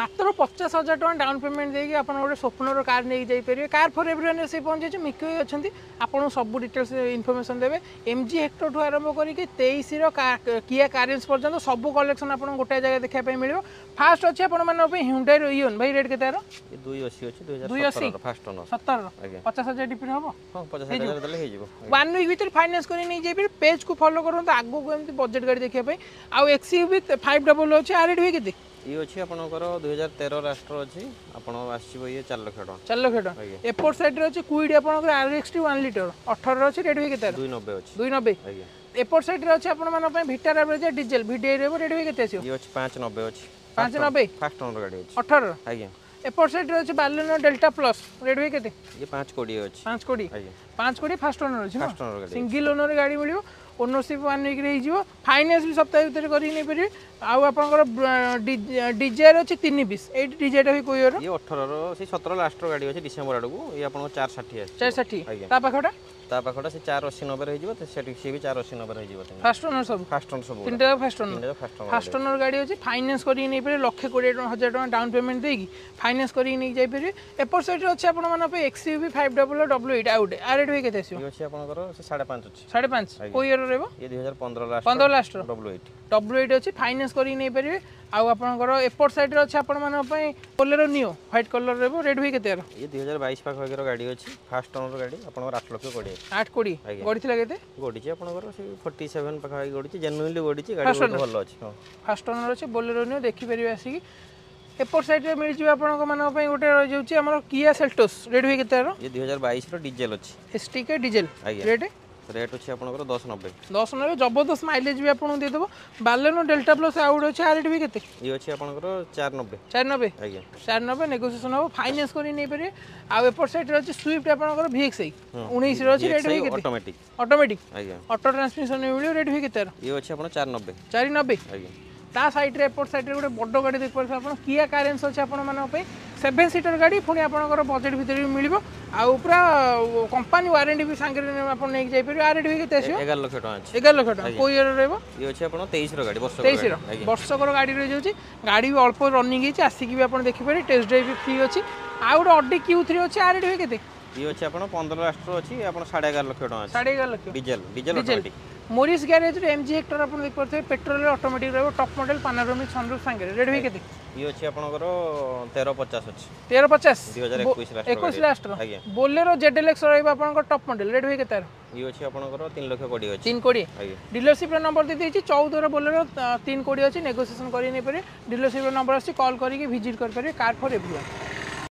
মাত্র পচাশ হাজার টাকা ডাউন পেমেন্ট দিয়ে আপনার গোটে স্বপ্নর কার নিয়ে যাইপারে কার ফর এভরিওয়ান সে পৌঁছেছে মিকুই অনেক আপনার সব ডিটেলস ইনফরমেশন দেবে এমজি হেক্টর ঠু আরম্ভ করি তেইশর কিয়া কারেন্স পর্যন্ত সব কলেকশন আপনার গোটে জায়গায় দেখা মিলবে ফার্স্ট অছে আপনার হিউন্ডাই ইয়ন ভাই রেট কেতার ওয়ান উইক ভিতরে ফাইনান্স করে নিয়ে যাইপারে পেজ কু ফলো করুন আগুক এমনি বজেট গাড়ি দেখা আউ এক্সি ফাইভ ডবল অছে আর এটি হুয়ে কেতে ଇଏ ଅଛି ଆପଣଙ୍କର ଦୁଇ ହଜାର ତେର ରାଷ୍ଟ୍ର ଅଛି ଆପଣ ଆସିବ ଇଏ ଚାରି ଲକ୍ଷ ଟଙ୍କା ଚାରି ଲକ୍ଷ ଟଙ୍କା ଏପଟ ସାଇଡ୍ରେ ଅଛି କୁଇଡି ଆପଣଙ୍କର R X T one litre ଅଠରରେ ଅଛି ରେଟ୍ ଭି କେତେ ଦୁଇ ନବେ ଅଛି ଦୁଇ ନବେ ଆଜ୍ଞା ଏପଟ ସାଇଡ୍ରେ ଅଛି ଆପଣମାନଙ୍କ ପାଇଁ ଭିଟାର ଆଭରେଜ୍ ଡିଜେଲ ଭିଡିଆଇ ରହିବ ରେଟ୍ ଭାଇ କେତେ ଆସିବ ଇଏ ଅଛି ପାଞ୍ଚ ନବେ ଅଛି ପାଞ୍ଚ ନବେ ଫାଷ୍ଟ ଓନର ଗାଡ଼ି ଅଛି ଅଠର ଆଜ୍ଞା ଏପଟ ସାଇଡ଼୍ରେ ଅଛି এপট সাইড রয়েছে বালেনো ডেল্টা প্লাস রেড হয়ে কেতে 5 কোটি আছে 5 কোটি 5 কোটি ফার্স্ট ওনার আছে সিঙ্গেল ওনার ଗାଡ଼ି ମିଳିବ ଓନରସିପ୍ ୱାନ୍ ୱିକ୍ରେ ହେଇଯିବ ଫାଇନାନ୍ସ ବି ସପ୍ତାହ ଭିତରେ କରିକି ନେଇପାରିବେ ଆଉ ଆପଣଙ୍କର ଡିଜାୟାର ଅଛି ତିନି ପିସ୍ ଏଇଠି ଡିଜାୟାଟା ବି କହିବାର ଅଠରର ସେ ସତର ଲାଷ୍ଟର ଗାଡ଼ି ଅଛି ଡିସେମ୍ବର ଆଡ଼କୁ ଇଏ ଆପଣଙ୍କ ଚାରି ଷାଠିଏ ଚାରି ଷାଠିଏ ତା ପାଖଟା ତା ପାଖଟା ସେ ଚାରି ଅଶୀ ନବେରେ ହେଇଯିବ ସେଠି ସିଏ ବି ଚାରି ଅଶୀ ନବେରେ ହେଇଯିବ ଫାଷ୍ଟ ଓନର ସବୁ ଫାଷ୍ଟ ଓନର ସବୁ ତିନିଟା ଫାଷ୍ଟ ଓନର ଫାଷ୍ଟ ଓନର ଗାଡ଼ି ଅଛି ଫାଇନାନ୍ସ କରିକି ନେଇପାରିବେ ଲକ୍ଷେ କୋଡ଼ିଏ ଟଙ୍କା ହଜାର ଟଙ୍କା ଡାଉନ୍ ପେମେଣ୍ଟ ଦେଇକି ଫାଇନାନ୍ସ କରିକି ନେଇକି ଯାଇପାରିବେ ଏପଟ ସାଇଡ଼୍ରେ ଅଛି ଆପଣମାନଙ୍କ ପାଇଁ X U V five double W eight ଆଉ ଗୋଟେ ଆର୍ ଏଟ୍ କେତେ ଆସିବ ଅଛି ଆପଣଙ୍କର ସେ ସାଢ଼େ ପାଞ୍ଚ ଅଛି ସାଢ଼େ ପାଞ୍ଚ କୋଇଅର ରହିବ ଇଏ 2015 ଲାଷ୍ଟ 15 ଲାଷ୍ଟ W8 W8 ଅଛି ଫାଇନାନ୍ସ କରି ନେଇ ପାରିବେ ଆଉ ଆପଣଙ୍କର ଏପଟ ସାଇଡ୍ ରେ ଅଛି ଆପଣମାନଙ୍କ ପାଇଁ ବୋଲେରୋ ନିଓ ହ୍ୱାଇଟ୍ କଲର୍ ରହିବ ରେଡ୍ ଭାଇ କେତେ ର ଇଏ 2022 ପାଖାପାଖିର ଗାଡ଼ି ଅଛି ଫାଷ୍ଟ ଓନର ଗାଡ଼ି ଆପଣଙ୍କର 8 ଲକ୍ଷ 20 8 20 ଗଡ଼ିଥିଲା କେତେ ଗଡ଼ିଛି ଆପଣଙ୍କର 47 ପାଖାପାଖି ଗଡ଼ିଛି ଜେନୁଇନଲି ଗଡ଼ିଛି ଗାଡ଼ି ଭଲ ଅଛି ହଁ ଫାଷ୍ଟ ଓନର ଅଛି ବୋଲେରୋ ନିଓ ଦେଖିପାରିବେ ଆସିକି এপট সাইডে মিলিযোগ আপনার গোটে রয়েছে আমার কিয়া সেল্টোস রেট হয়ে কেতে দুই হাজার বাইশ ডিজেল অছি এসটি কে ডিজেল রেট ରେଟ୍ ଅଛି ଆପଣଙ୍କର ଦଶ ନବେ ଦଶ ନବେ ଜବରଦସ୍ତ ମାଇଲେଜ୍ ବି ଆପଣଙ୍କୁ ଦେଇଦେବ ବାଲେନୋ ଡେଲ୍ଟା ପ୍ଲସ୍ ଆଉ ଗୋଟେ ଅଛି ଆ ରେଟ୍ ବି କେତେ ଇଏ ଅଛି ଆପଣଙ୍କର ଚାରି ନବେ ଚାରି ନବେ ଆଜ୍ଞା ଚାରି ନବେ ନେଗୋସିଏସନ୍ ହେବ ଫାଇନାନ୍ସ କରି ନେଇପାରିବେ ଆଉ ଏପଟ ସାଇଡ଼୍ରେ ଅଛି ସ୍ୱିଫ୍ଟ ଆପଣଙ୍କର ଭିଏକ୍ସ ଆଇ ଉଣେଇଶରେ ଅଛି ରେଟ୍ ବି କେତେ ଅଟୋମେଟିକ୍ ଅଟୋମେଟିକ୍ ଆଜ୍ଞା ଅଟୋ ଟ୍ରାନ୍ସମିସନ୍ ମିଳିବ ରେଟ୍ ବି କେତେ ଇଏ ଅଛି ଆପଣ ଚାରି ନବେ ଚାରି ନବେ ଆଜ୍ଞା ତା ସାଇଡ଼୍ରେ ଏପଟ ସାଇଡ଼୍ରେ ଗୋଟେ ବଡ଼ ଗାଡ଼ି ଦେଖିପାରୁଥିବେ ଆପଣ କିଆ କାର୍ ଏନ୍ସ ଅଛି ଆପଣମାନଙ୍କ ପାଇଁ ସେଭେନ୍ ସିଟର୍ ଗାଡ଼ି ପୁଣି ଆପଣଙ୍କର ବଜେଟ୍ ଭିତରେ ବି ମିଳିବ ଆଉ ପୁରା କମ୍ପାନୀ ୱାରେଣ୍ଟି ବି ସାଙ୍ଗରେ ଆପଣ ନେଇକି ଯାଇପାରିବେ ୱାରେଣ୍ଟି ବି କେତେ ଆସିବ ଏଗାର ଲକ୍ଷ ଟଙ୍କା ଅଛି ଏଗାର ଲକ୍ଷ ଟଙ୍କା କେଉଁ ଇୟର ରହିବ ଇଏ ଅଛି ଆପଣ ତେଇଶର ଗାଡ଼ି ତେଇଶର ବର୍ଷକର ଗାଡ଼ି ରହିଯାଉଛି ଗାଡ଼ି ବି ଅଳ୍ପ ରନିଂ ହେଇଛି ଆସିକି ବି ଆପଣ ଦେଖିପାରିବେ ଟେଷ୍ଟ ଡ୍ରାଇଭ୍ ବି ଫ୍ରି ଅଛି ଆଉ ଗୋଟେ ଅଡି କ୍ୟୁ ଥ୍ରୀ ଅଛି ୱାରେଣ୍ଟି ବି କେତେ ଇଏ ଅଛି ଆପଣ ପନ୍ଦର ଲାଷ୍ଟର ଅଛି ଆପଣ ସାଢ଼େ ଏଗାର ଲକ୍ଷ ଟଙ୍କା ସାଢ଼େ ଏଗାର lakh diesel diesel automatic Morris ଗ୍ୟାରେଜ୍ରୁ M G Hector ଆପଣ ଦେଖିପାରୁଥିବେ ପେଟ୍ରୋଲ ଅଟୋମେଟିକ୍ ରହିବ ଟପ୍ ମଡ଼େଲ ପାନାରୋମିକ୍ ସନରୁଫ୍ ସାଙ୍ଗରେ ରେଡ଼ି ଭାଇ କେତେ ଇଏ ଅଛି ଆପଣଙ୍କର ତେର ପଚାଶ ଅଛି ତେର ପଚାଶ ଏକୋଇଶ ଲାଷ୍ଟର ବୋଲେରୋ ଜେଡ୍ ଏକ୍ସ ରହିବ ଆପଣଙ୍କର ଟପ୍ ମଡ଼େଲ ରେଟ୍ ଭାଇ କେତେ ଇଏ ଅଛି ଆପଣଙ୍କର ତିନି ଲକ୍ଷ କୋଡ଼ିଏ ଅଛି ତିନି କୋଡ଼ିଏ ଡିଲରସିପ୍ର ନମ୍ବର ଦେଇଦେଇଛି ଚଉଦର ବୋଲେରୋ ତିନି କୋଡ଼ିଏ ଅଛି ନେଗୋସିଏସନ୍ କରି ନେଇପାରିବେ ଡିଲରସିପ୍ର ନମ୍ବର ଅଛି କଲ୍ କରିକି ଭିଜିଟ୍ କରିପାରିବେ କାର୍ ଫର୍ ଏଭ୍ରିୱାନ୍